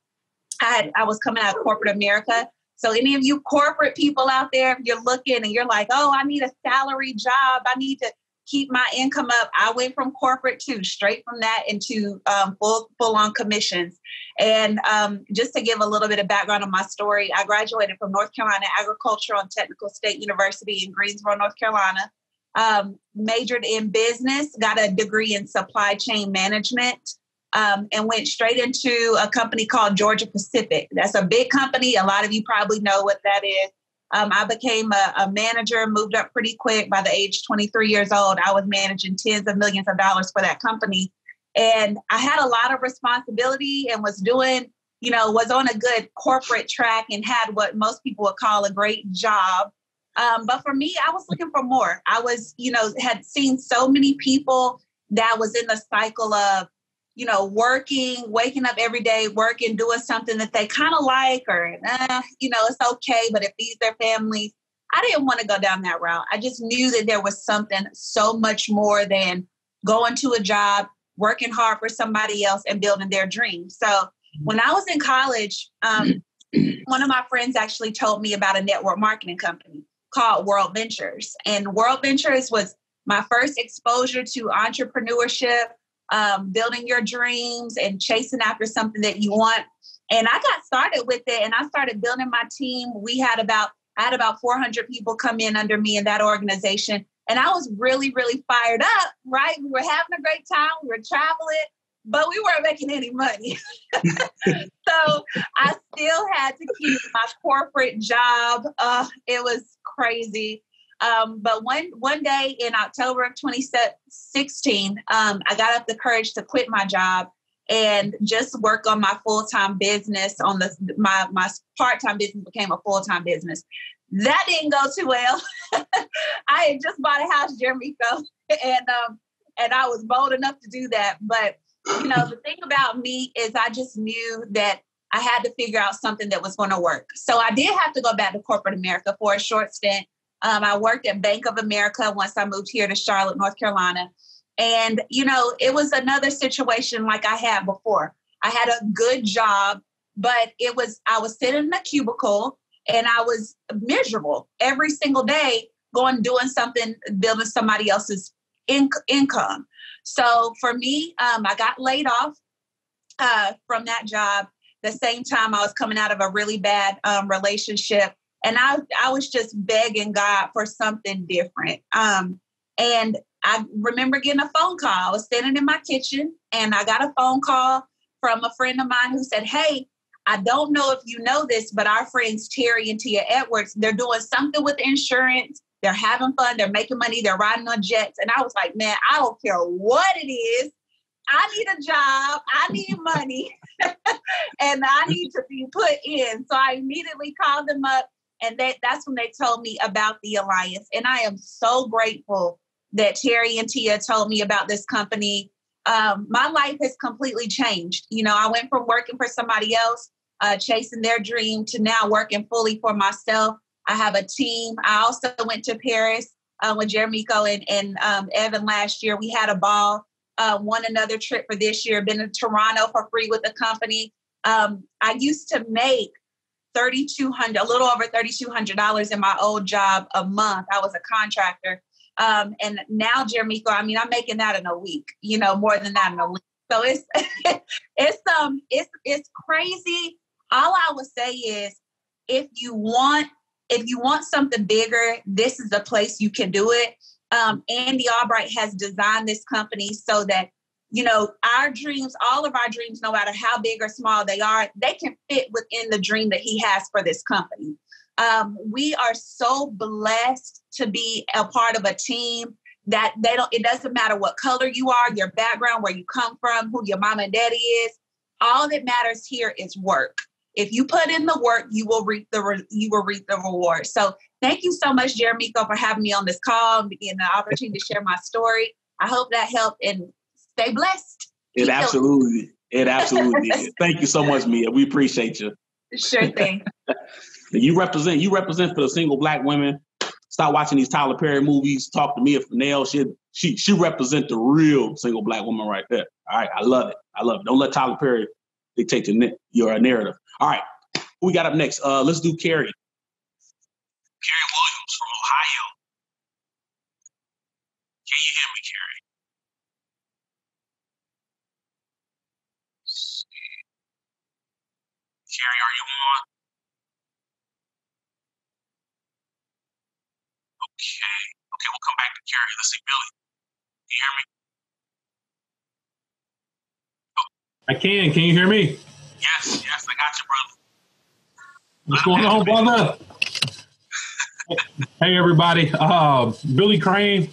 I, had, I was coming out of corporate America so, any of you corporate people out there, if you're looking and you're like, oh, I need a salary job, I need to keep my income up. I went from corporate to straight from that into um, full full on commissions. And um, just to give a little bit of background on my story, I graduated from North Carolina Agricultural and Technical State University in Greensboro, North Carolina. Um, majored in business, got a degree in supply chain management um, and went straight into a company called Georgia Pacific. That's a big company. A lot of you probably know what that is. Um, I became a, a, manager, moved up pretty quick. By the age 23 years old, I was managing tens of millions of dollars for that company. And I had a lot of responsibility and was doing, you know, was on a good corporate track and had what most people would call a great job. Um, but for me, I was looking for more. I was, you know, had seen so many people that was in the cycle of you know, working, waking up every day, working, doing something that they kind of like, or, eh, you know, it's okay, but it feeds their families. I didn't want to go down that route. I just knew that there was something so much more than going to a job, working hard for somebody else, and building their dream. So when I was in college, um, one of my friends actually told me about a network marketing company called World Ventures. And World Ventures was my first exposure to entrepreneurship, um, building your dreams and chasing after something that you want. And I got started with it and I started building my team. We had about, I had about 400 people come in under me in that organization. And I was really, really fired up, right? We were having a great time. We were traveling, but we weren't making any money. so I still had to keep my corporate job. Uh, it was crazy. Um, but one one day in October of 2016, um, I got up the courage to quit my job and just work on my full time business. On the my my part time business became a full time business. That didn't go too well. I had just bought a house, Jeremeko, and um, and I was bold enough to do that. But you know, the thing about me is I just knew that I had to figure out something that was going to work. So I did have to go back to corporate America for a short stint. Um, I worked at Bank of America once I moved here to Charlotte, North Carolina. And, you know, it was another situation like I had before. I had a good job, but it was, I was sitting in a cubicle and I was miserable every single day going doing something, building somebody else's in- income. So for me, um, I got laid off uh, from that job. The same time I was coming out of a really bad um, relationship and I I was just begging God for something different. Um, and I remember getting a phone call. I was standing in my kitchen, and I got a phone call from a friend of mine who said, "Hey." I don't know if you know this, but our friends Terry and Tia Edwards, they're doing something with insurance. They're having fun. They're making money. They're riding on jets. And I was like, man, I don't care what it is. I need a job. I need money. and I need to be put in. So I immediately called them up, and that's when they told me about the alliance. And I am so grateful that Terry and Tia told me about this company. Um, my life has completely changed. You know, I went from working for somebody else, uh, chasing their dream, to now working fully for myself. I have a team. I also went to Paris uh, with Jeremeko and, and um, Evan last year. We had a ball. Uh, won another trip for this year. Been to Toronto for free with the company. Um, I used to make thirty two hundred, a little over thirty two hundred dollars in my old job a month. I was a contractor, um, and now Jeremeko, I mean, I'm making that in a week. You know, more than that in a week. So it's it's um it's it's crazy. All I would say is, if you want if you want something bigger, this is the place you can do it. Um, Andy Albright has designed this company so that, you know, our dreams, all of our dreams, no matter how big or small they are, they can fit within the dream that he has for this company. Um, we are so blessed to be a part of a team that they don't, it doesn't matter what color you are, your background, where you come from, who your mom and daddy is. All that matters here is work if you put in the work, you will reap the re- you will reap the reward. So thank you so much, Jeremeko, for having me on this call and the opportunity to share my story. I hope that helped and stay blessed. It absolutely, it absolutely is. Thank you so much, Mia. We appreciate you. Sure thing. you represent you represent for the single black women. Stop watching these Tyler Perry movies. Talk to Mia Fennell. She she she represent the real single black woman right there. All right, I love it. I love it. Don't let Tyler Perry dictate your, your narrative. All right, who we got up next? Uh, let's do Carrie. Carrie Williams from Ohio. Can you hear me, Carrie? Carrie, are you on? Okay. Okay, we'll come back to Carrie Let's see, Billy. Can you hear me? I can. Can you hear me? Yes, yes, I got you, brother. What's going on, brother? hey, everybody. Uh, Billy Crane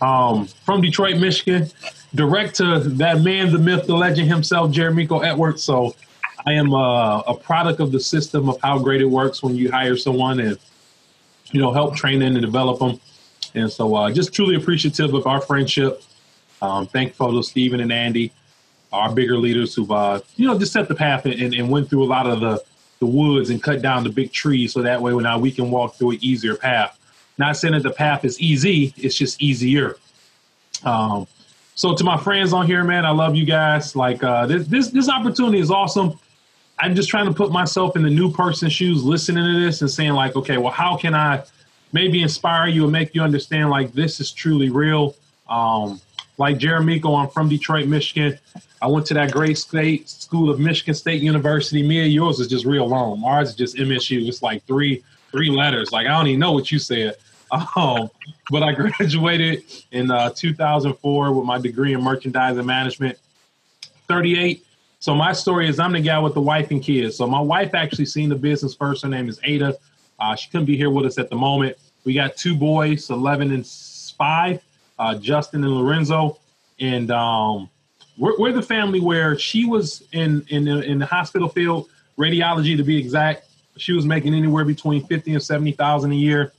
um, from Detroit, Michigan. Direct to that man, the myth, the legend himself, Jeremeko Edwards. So I am uh, a product of the system of how great it works when you hire someone and, you know, help train them and develop them. And so uh, just truly appreciative of our friendship. Um, thankful to Stephen and Andy our bigger leaders who've uh, you know just set the path and, and went through a lot of the the woods and cut down the big trees so that way now we can walk through an easier path. Not saying that the path is easy, it's just easier. Um, so to my friends on here, man, I love you guys. Like uh, this, this, this opportunity is awesome. I'm just trying to put myself in the new person's shoes, listening to this and saying like, okay, well, how can I maybe inspire you and make you understand like this is truly real. Um, like Jeremeko, I'm from Detroit, Michigan. I went to that great state school of Michigan State University. Me and yours is just real long. Ours is just MSU. It's like three three letters. Like I don't even know what you said. Um, but I graduated in uh, 2004 with my degree in merchandising management. 38. So my story is I'm the guy with the wife and kids. So my wife actually seen the business first. Her name is Ada. Uh, she couldn't be here with us at the moment. We got two boys, 11 and five, uh, Justin and Lorenzo, and um, we're, we're the family where she was in in the, in the hospital field, radiology to be exact. She was making anywhere between fifty and seventy thousand a year.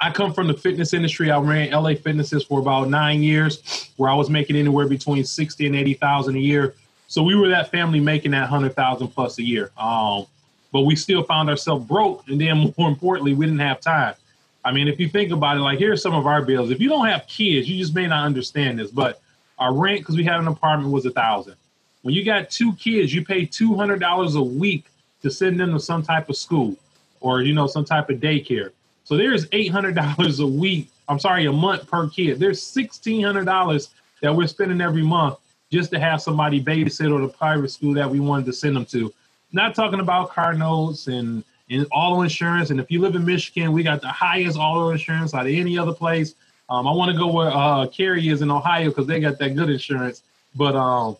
I come from the fitness industry. I ran LA Fitnesses for about nine years, where I was making anywhere between sixty and eighty thousand a year. So we were that family making that hundred thousand plus a year. Um, but we still found ourselves broke, and then more importantly, we didn't have time. I mean, if you think about it, like here's some of our bills. If you don't have kids, you just may not understand this, but our rent, because we had an apartment, was a thousand. When you got two kids, you pay two hundred dollars a week to send them to some type of school or you know some type of daycare. So there's eight hundred dollars a week. I'm sorry, a month per kid. There's sixteen hundred dollars that we're spending every month just to have somebody babysit or the private school that we wanted to send them to. Not talking about car notes and and auto insurance. And if you live in Michigan, we got the highest auto insurance out of any other place. Um, I want to go where uh, Carrie is in Ohio because they got that good insurance. But um,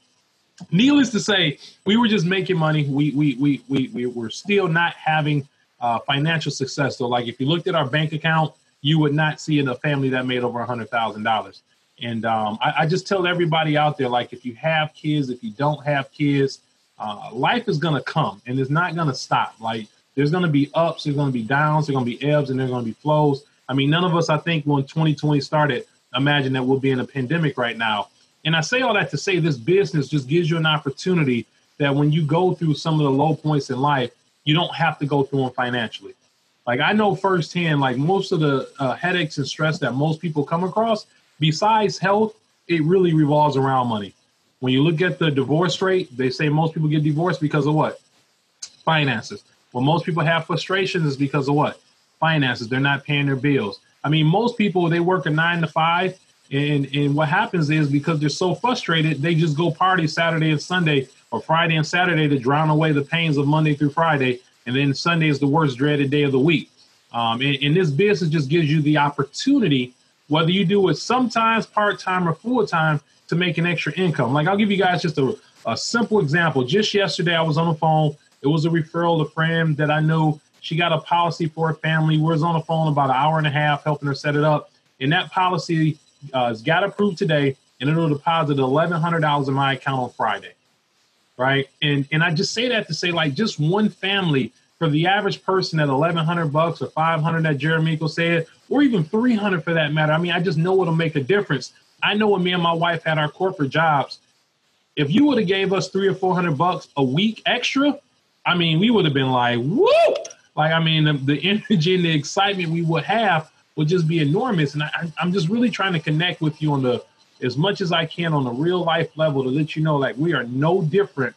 needless to say, we were just making money. We we we we we were still not having uh, financial success. So, like if you looked at our bank account, you would not see in a family that made over a hundred thousand dollars. And um, I, I, just tell everybody out there, like if you have kids, if you don't have kids, uh, life is gonna come and it's not gonna stop. Like there's gonna be ups, there's gonna be downs, there's gonna be ebbs, and there's gonna be flows. I mean, none of us, I think, when 2020 started, imagine that we'll be in a pandemic right now. And I say all that to say this business just gives you an opportunity that when you go through some of the low points in life, you don't have to go through them financially. Like I know firsthand, like most of the uh, headaches and stress that most people come across, besides health, it really revolves around money. When you look at the divorce rate, they say most people get divorced because of what? Finances. Well, most people have frustrations is because of what? Finances. They're not paying their bills. I mean, most people they work a nine to five, and and what happens is because they're so frustrated, they just go party Saturday and Sunday or Friday and Saturday to drown away the pains of Monday through Friday, and then Sunday is the worst dreaded day of the week. Um, and, and this business just gives you the opportunity, whether you do it sometimes part time or full time, to make an extra income. Like I'll give you guys just a, a simple example. Just yesterday, I was on the phone. It was a referral, a friend that I knew. She got a policy for her family. We was on the phone about an hour and a half helping her set it up. And that policy uh, got approved today, and it'll deposit eleven hundred dollars in my account on Friday. Right, and and I just say that to say like just one family for the average person at eleven hundred bucks or five hundred that Jeremy said, or even three hundred for that matter. I mean, I just know it'll make a difference. I know when me and my wife had our corporate jobs, if you would have gave us three or four hundred bucks a week extra, I mean, we would have been like, woo! Like, I mean, the, the energy and the excitement we would have would just be enormous. And I, I'm just really trying to connect with you on the as much as I can on a real life level to let you know like we are no different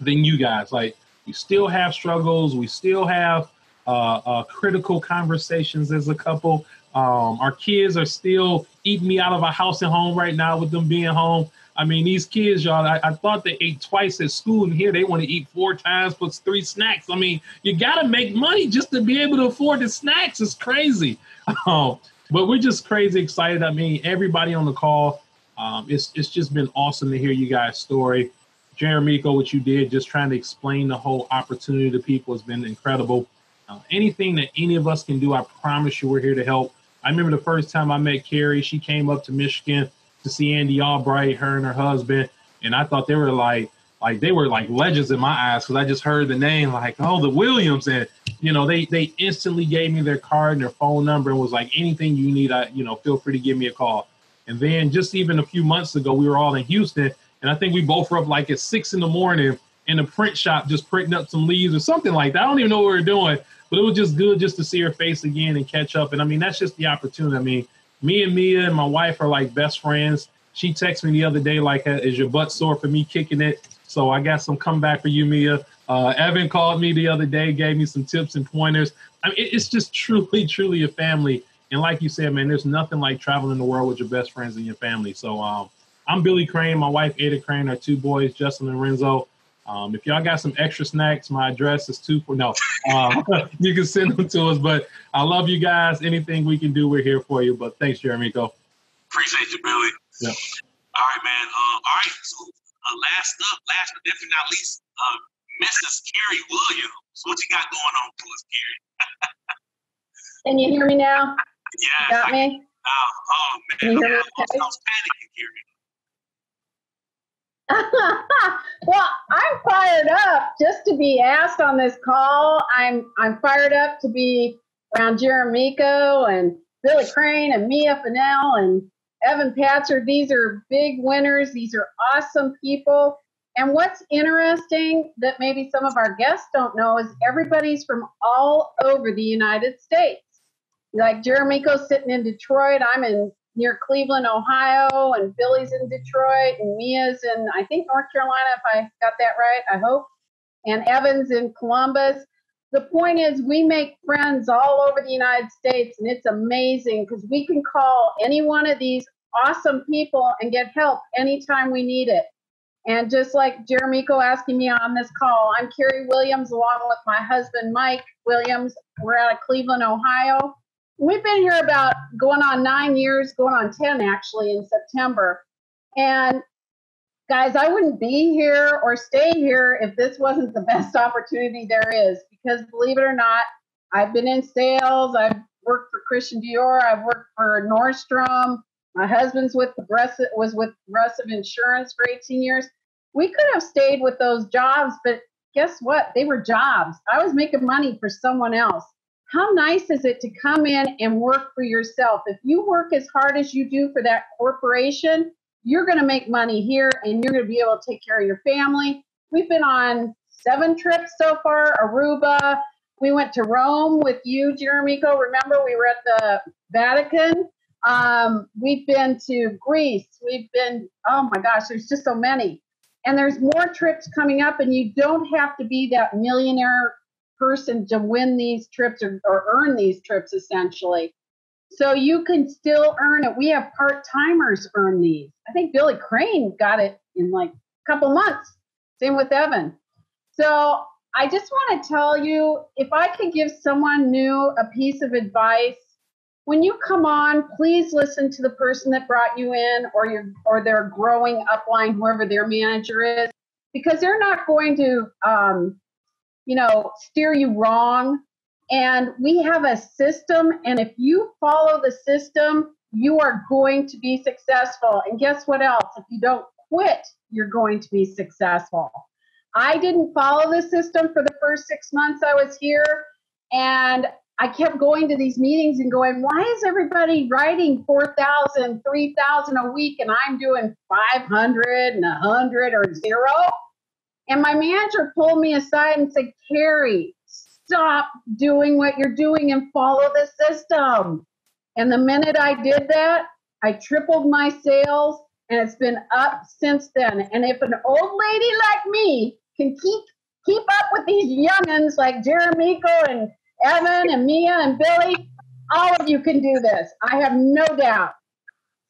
than you guys. Like we still have struggles, we still have uh, uh, critical conversations as a couple. Um, our kids are still eating me out of a house and home right now with them being home. I mean, these kids, y'all, I, I, thought they ate twice at school, and here they want to eat four times plus three snacks. I mean, you got to make money just to be able to afford the snacks. It's crazy. Um, but we're just crazy excited. I mean, everybody on the call, um, it's, it's just been awesome to hear you guys' story. Jeremeko, what you did, just trying to explain the whole opportunity to people has been incredible. Uh, anything that any of us can do, I promise you, we're here to help. I remember the first time I met Carrie, she came up to Michigan to see Andy Albright, her and her husband, and I thought they were like like they were like legends in my eyes because I just heard the name like oh the Williams and you know they they instantly gave me their card and their phone number and was like anything you need I you know feel free to give me a call. And then just even a few months ago we were all in Houston and I think we both were up like at six in the morning in a print shop just printing up some leaves or something like that. I don't even know what we were doing but it was just good just to see her face again and catch up and I mean that's just the opportunity I mean me and Mia and my wife are like best friends. She texted me the other day, like, is your butt sore for me kicking it? So I got some comeback for you, Mia. Uh, Evan called me the other day, gave me some tips and pointers. I mean, it's just truly, truly a family. And like you said, man, there's nothing like traveling the world with your best friends and your family. So um, I'm Billy Crane, my wife Ada Crane, our two boys, Justin and Renzo. Um, if y'all got some extra snacks, my address is two for no. Um, you can send them to us. But I love you guys. Anything we can do, we're here for you. But thanks, Jeremy. Go. Appreciate you, Billy. Yeah. All right, man. Um, all right. So uh, last up, last but definitely not least, um, Mrs. Carrie Williams. What you got going on for us, Carrie? Can you hear me now? Yeah. Got me? Oh, oh man. Can you hear me I was, I was panicking, Carrie. well, I'm fired up just to be asked on this call. I'm I'm fired up to be around Jeremeko and Billy Crane and Mia Fennell and Evan Patzer. These are big winners. These are awesome people. And what's interesting that maybe some of our guests don't know is everybody's from all over the United States. Like Jeremeko sitting in Detroit. I'm in near Cleveland, Ohio, and Billy's in Detroit, and Mia's in, I think, North Carolina, if I got that right, I hope, and Evans in Columbus. The point is, we make friends all over the United States, and it's amazing because we can call any one of these awesome people and get help anytime we need it. And just like Jeremeko asking me on this call, I'm Carrie Williams along with my husband Mike Williams. We're out of Cleveland, Ohio we've been here about going on nine years, going on 10 actually in September. And guys, I wouldn't be here or stay here if this wasn't the best opportunity there is. Because believe it or not, I've been in sales, I've worked for Christian Dior, I've worked for Nordstrom. My husband's with Progressive was with Progressive Insurance for 18 years. we could have stayed with those jobs, but guess what? They were jobs. I was making money for someone else. How nice is it to come in and work for yourself? If you work as hard as you do for that corporation, you're going to make money here and you're going to be able to take care of your family. We've been on seven trips so far Aruba. We went to Rome with you, Jeremeko. Remember, we were at the Vatican. Um, we've been to Greece. We've been, oh my gosh, there's just so many. And there's more trips coming up, and you don't have to be that millionaire person to win these trips or, or earn these trips, essentially. So you can still earn it. We have part timers earn these. I think Billy Crane got it in like a couple months. Same with Evan. So I just want to tell you if I could give someone new a piece of advice, when you come on, please listen to the person that brought you in or your or their growing upline, whoever their manager is, because they're not going to um, you know, steer you wrong. And we have a system, and if you follow the system, you are going to be successful. And guess what else? If you don't quit, you're going to be successful. I didn't follow the system for the first six months I was here. And I kept going to these meetings and going, why is everybody writing 4,000, 3,000 a week and I'm doing 500 and 100 or zero? And my manager pulled me aside and said, Carrie, stop doing what you're doing and follow the system. And the minute I did that, I tripled my sales and it's been up since then. And if an old lady like me can keep keep up with these youngins like Jeremeko and Evan and Mia and Billy, all of you can do this. I have no doubt.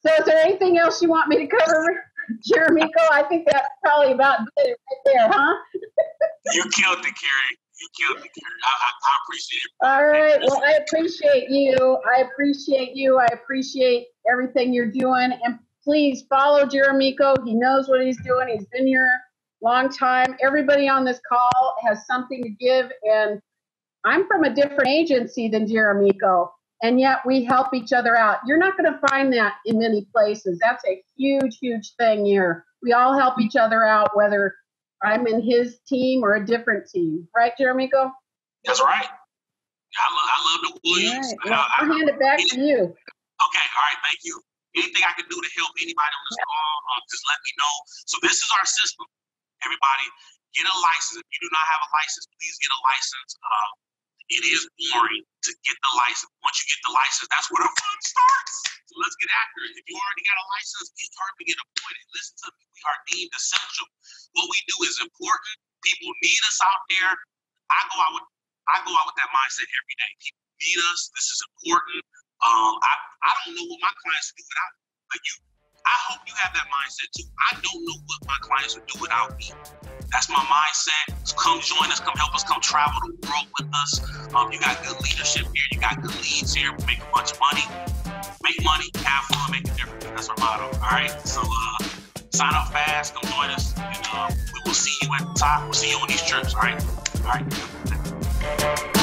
So is there anything else you want me to cover? Jeremeko, I think that's probably about it right there, huh? you killed the Carrie. You killed the Carrie. I, I, I appreciate it. All right. Well, I appreciate you. I appreciate you. I appreciate everything you're doing. And please follow Jeremeko. He knows what he's doing. He's been here a long time. Everybody on this call has something to give. And I'm from a different agency than Jeremeko and yet we help each other out. You're not going to find that in many places. That's a huge, huge thing here. We all help each other out, whether I'm in his team or a different team. Right, Jeremeko? That's right. I love, I love the Williams. Right. Well, I'll hand it back to you. Okay, all right, thank you. Anything I can do to help anybody on this call, uh, just let me know. So this is our system. Everybody, get a license. If you do not have a license, please get a license. Uh, it is boring to get the license. Once you get the license, that's where the fun starts. So let's get after it. If you already got a license, it's hard to get appointed. Listen to me. We are deemed essential. What we do is important. People need us out there. I go out with I go out with that mindset every day. People need us. This is important. Um, I, I don't know what my clients do without but you. I hope you have that mindset too. I don't know what my clients would do without me. That's my mindset. Come join us. Come help us. Come travel the world with us. Um, you got good leadership here. You got good leads here. We make a bunch of money. Make money, have fun, make a difference. That's our motto. All right. So uh, sign up fast. Come join us, and uh, we will see you at the top. We'll see you on these trips. All right. All right.